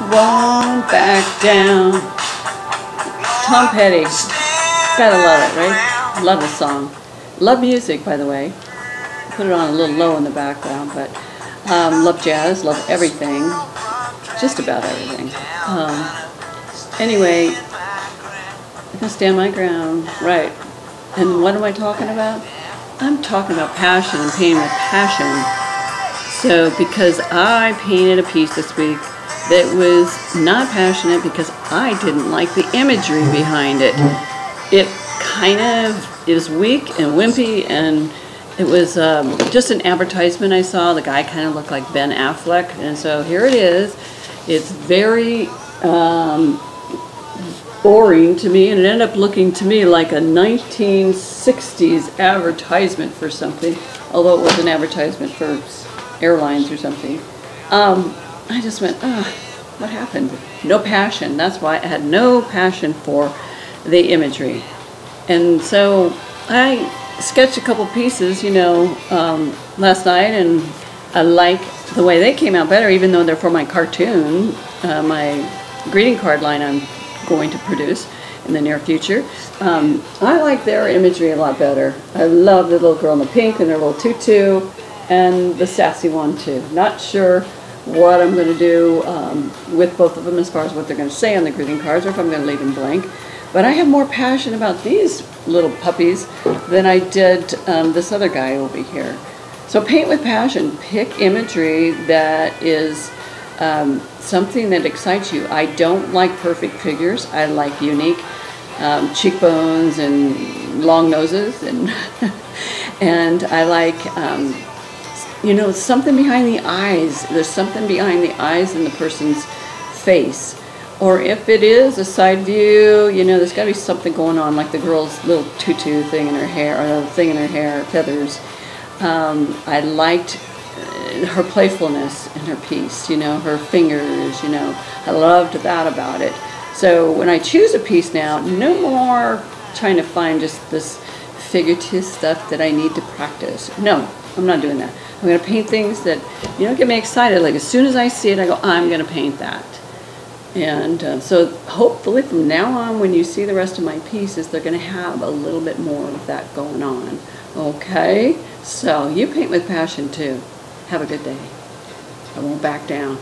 Won't back down. Tom Petty. Gotta love it, right? Love the song. Love music, by the way. Put it on a little low in the background, but um, love jazz, love everything. Just about everything. Um, anyway, I can stand my ground. Right. And what am I talking about? I'm talking about passion and painting with passion. So, because I painted a piece this week that was not passionate because I didn't like the imagery behind it. It kind of is weak and wimpy, and it was um, just an advertisement I saw. The guy kind of looked like Ben Affleck, and so here it is. It's very um, boring to me, and it ended up looking to me like a 1960s advertisement for something, although it was an advertisement for airlines or something. Um, I just went, what happened? No passion. That's why I had no passion for the imagery. And so I sketched a couple pieces, you know, um, last night, and I like the way they came out better, even though they're for my cartoon, uh, my greeting card line I'm going to produce in the near future. Um, I like their imagery a lot better. I love the little girl in the pink and their little tutu, and the sassy one too. Not sure what I'm going to do um, with both of them as far as what they're going to say on the greeting cards or if I'm going to leave them blank. But I have more passion about these little puppies than I did um, this other guy over here. So paint with passion. Pick imagery that is um, something that excites you. I don't like perfect figures. I like unique um, cheekbones and long noses and and I like um, you know, something behind the eyes. There's something behind the eyes in the person's face. Or if it is a side view, you know, there's got to be something going on, like the girl's little tutu thing in her hair, or the thing in her hair, feathers. Um, I liked uh, her playfulness in her piece, you know, her fingers, you know. I loved that about it. So when I choose a piece now, no more trying to find just this figurative stuff that I need to practice. No, I'm not doing that. I'm going to paint things that, you know, get me excited. Like as soon as I see it, I go, I'm going to paint that. And uh, so hopefully from now on, when you see the rest of my pieces, they're going to have a little bit more of that going on. Okay? So you paint with passion too. Have a good day. I won't back down.